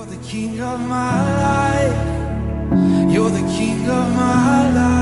You're the king of my life. You're the king of my life.